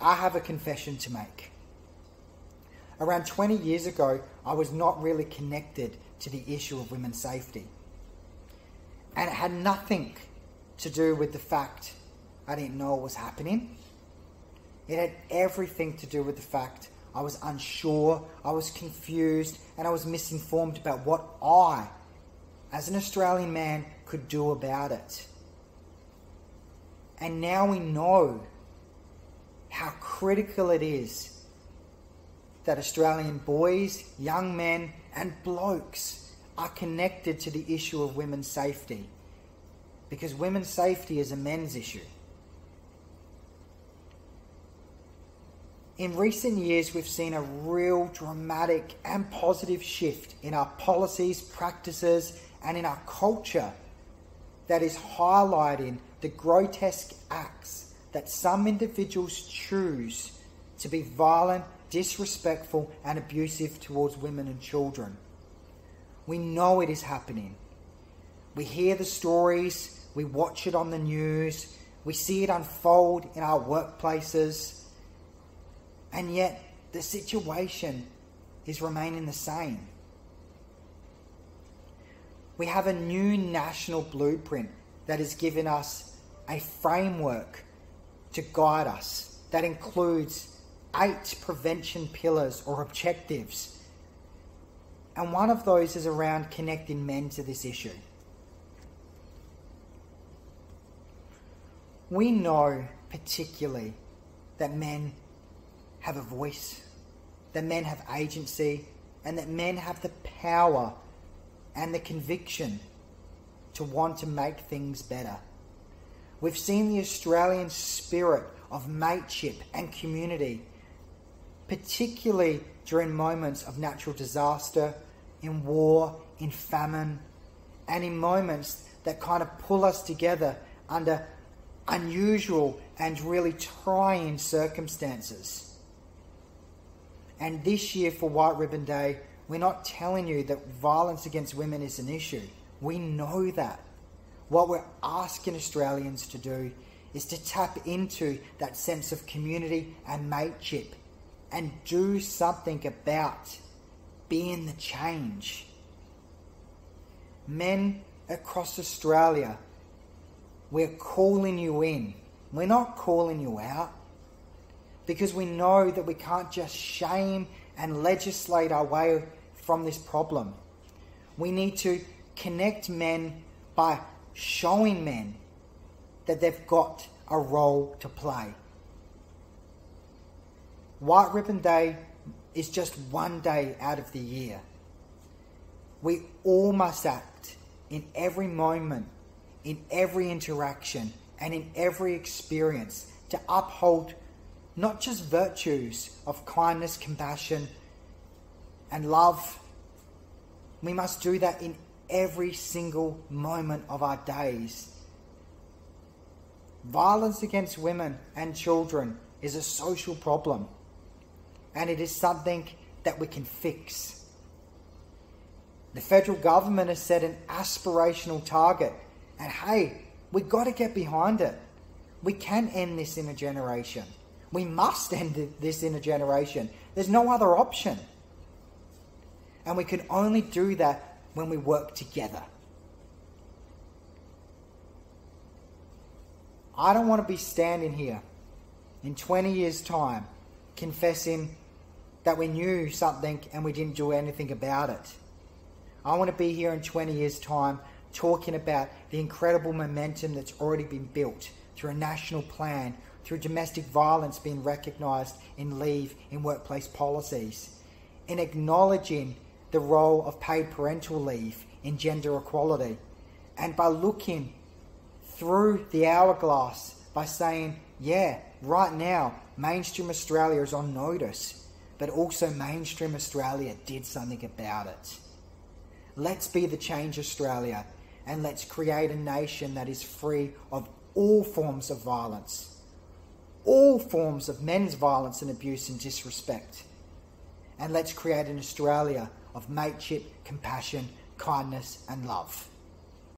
I have a confession to make. Around 20 years ago, I was not really connected to the issue of women's safety. And it had nothing to do with the fact I didn't know what was happening. It had everything to do with the fact I was unsure, I was confused, and I was misinformed about what I, as an Australian man, could do about it. And now we know how critical it is that Australian boys, young men, and blokes are connected to the issue of women's safety. Because women's safety is a men's issue. In recent years, we've seen a real dramatic and positive shift in our policies, practices, and in our culture that is highlighting the grotesque acts that some individuals choose to be violent, disrespectful, and abusive towards women and children. We know it is happening. We hear the stories, we watch it on the news, we see it unfold in our workplaces and yet, the situation is remaining the same. We have a new national blueprint that has given us a framework to guide us that includes eight prevention pillars or objectives. And one of those is around connecting men to this issue. We know particularly that men have a voice, that men have agency, and that men have the power and the conviction to want to make things better. We've seen the Australian spirit of mateship and community, particularly during moments of natural disaster, in war, in famine, and in moments that kind of pull us together under unusual and really trying circumstances. And this year for White Ribbon Day, we're not telling you that violence against women is an issue. We know that. What we're asking Australians to do is to tap into that sense of community and mateship and do something about being the change. Men across Australia, we're calling you in. We're not calling you out because we know that we can't just shame and legislate our way from this problem. We need to connect men by showing men that they've got a role to play. White Ribbon Day is just one day out of the year. We all must act in every moment, in every interaction, and in every experience to uphold not just virtues of kindness, compassion, and love. We must do that in every single moment of our days. Violence against women and children is a social problem, and it is something that we can fix. The federal government has set an aspirational target, and hey, we've got to get behind it. We can end this in a generation. We must end this in a generation. There's no other option. And we can only do that when we work together. I don't want to be standing here in 20 years' time confessing that we knew something and we didn't do anything about it. I want to be here in 20 years' time talking about the incredible momentum that's already been built through a national plan through domestic violence being recognised in leave in workplace policies, in acknowledging the role of paid parental leave in gender equality, and by looking through the hourglass by saying, yeah, right now, mainstream Australia is on notice, but also mainstream Australia did something about it. Let's be the change Australia and let's create a nation that is free of all forms of violence all forms of men's violence and abuse and disrespect. And let's create an Australia of mateship, compassion, kindness, and love.